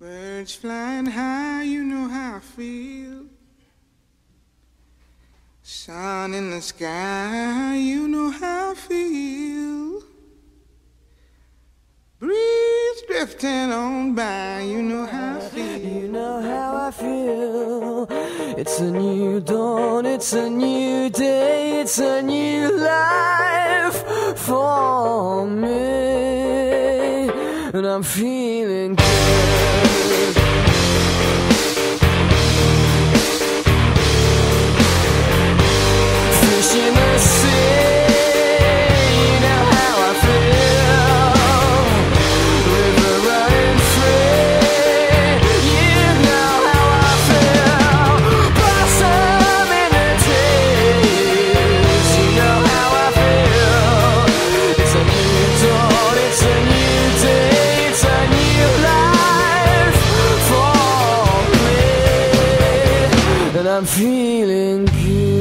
Birds flying high, you know how I feel. Sun in the sky, you know how I feel. Breeze drifting on by, you know how I feel. You know how I feel. It's a new dawn, it's a new day, it's a new life for me. And I'm feeling I'm feeling good.